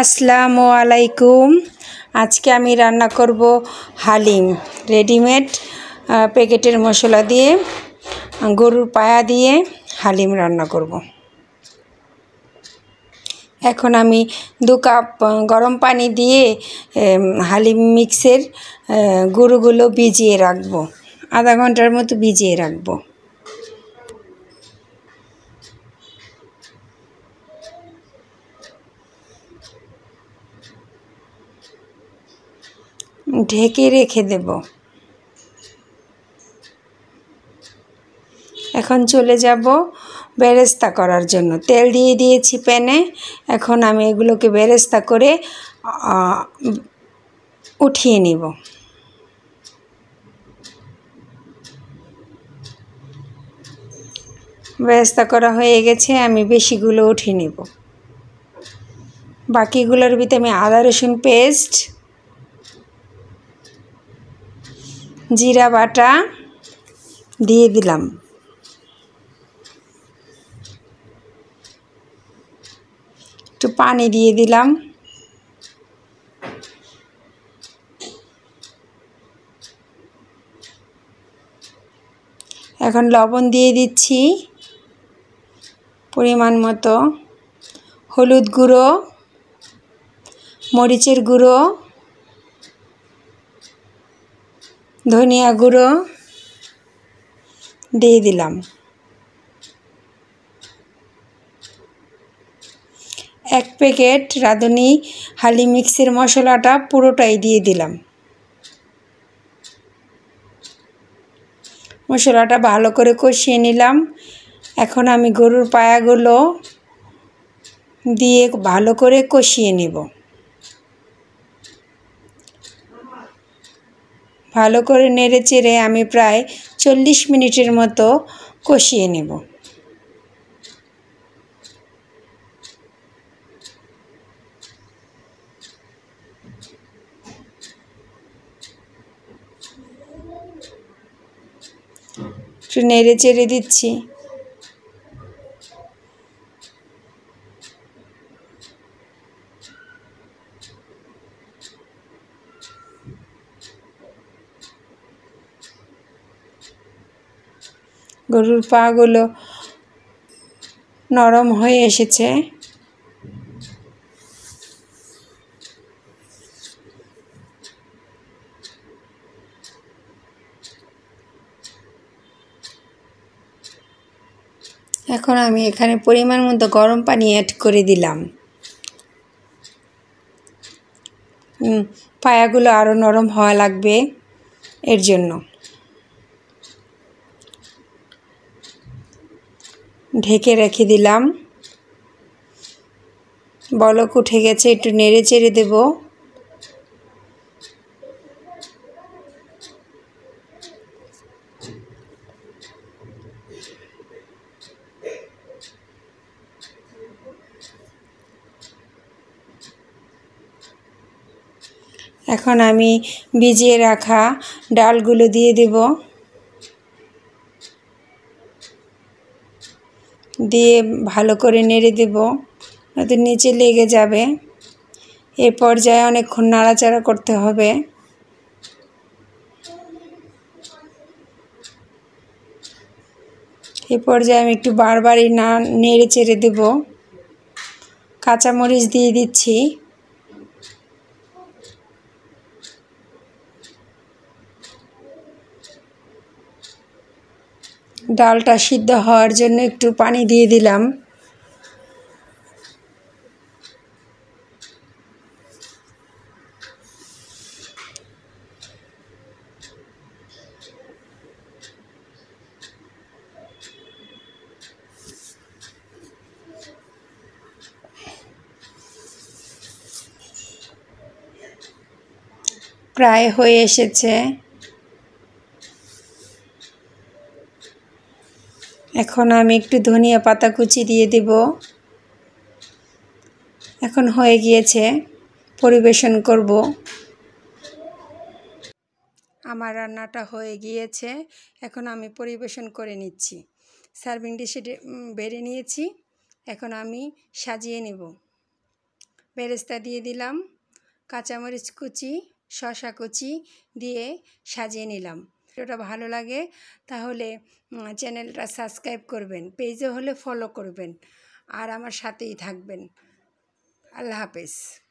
আসসালামু আলাইকুম। আজকে আমি রান্না করব হালিম রেডিমেড প্যাকেটের মশলা দিয়ে, গরুর পায়া দিয়ে হালিম রান্না করব। এখন আমি দু কাপ গরম পানি দিয়ে হালিম মিক্সের গরুগুলো ভিজিয়ে রাখব। আধা ঘণ্টার মতো ভিজিয়ে রাখব। ঢেকে রেখে দেব। এখন চলে যাব বেরেস্তা করার জন্য। তেল দিয়ে দিয়েছি প্যানে। এখন আমি এগুলোকে বেরেস্তা করে উঠিয়ে নিব। বেরেস্তা করা হয়ে গেছে, আমি বেশিগুলো উঠিয়ে নিব। বাকিগুলোর ভিতরে আমি আদা রসুন পেস্ট জিরা বাটা দিয়ে দিলাম। একটু পানি দিয়ে দিলাম। এখন লবণ দিয়ে দিচ্ছি পরিমাণ মতো। হলুদ গুঁড়ো, মরিচের গুঁড়ো। ধনিয়া গুঁড়ো দিয়ে দিলাম। এক প্যাকেট রাঁধুনি হালি মিক্সের মশলাটা পুরোটাই দিয়ে দিলাম। মশলাটা ভালো করে কষিয়ে নিলাম। এখন আমি গরুর পায়াগুলো দিয়ে ভালো করে কষিয়ে নেব। ভালো করে নেড়ে চেড়ে আমি প্রায় চল্লিশ মিনিটের মতো কষিয়ে নেব। একটু নেড়ে চেড়ে দিচ্ছি। গরুর পাগুলো নরম হয়ে এসেছে। এখন আমি এখানে পরিমাণ মতো গরম পানি অ্যাড করে দিলাম। পায়াগুলো আরও নরম হওয়া লাগবে এর জন্য। ঢেকে রেখে দিলাম। বলক উঠে গেছে, একটু নেড়ে চেড়ে দেব। এখন আমি ভিজিয়ে রাখা ডালগুলো দিয়ে দেব। দিয়ে ভালো করে নেড়ে দেব, নয়তো নিচে লেগে যাবে। এ পর্যায়ে অনেকক্ষণ নাড়াচাড়া করতে হবে। এ পর্যায়ে আমি একটু বারবারই না, নেড়ে চেড়ে দেব। কাঁচামরিচ দিয়ে দিচ্ছি। ডালটা সিদ্ধ হওয়ার জন্য একটু পানি দিয়ে দিলাম। প্রায় হয়ে এসেছে। এখন আমি একটু ধনিয়া পাতা কুচি দিয়ে দেব। এখন হয়ে গিয়েছে পরিবেশন করব। আমার রান্নাটা হয়ে গিয়েছে, এখন আমি পরিবেশন করে নিচ্ছি। সার্ভিং ডিশে বেড়ে নিয়েছি, এখন আমি সাজিয়ে নেব। বেরেস্তা দিয়ে দিলাম, কাঁচামরিচ কুচি শশা কুচি দিয়ে সাজিয়ে নিলাম। ওটা ভালো লাগে, তাহলে চ্যানেলটা সাবস্ক্রাইব করবেন, পেজে হলে ফলো করবেন, আর আমার সাথেই থাকবেন। আল্লাহ হাফেজ।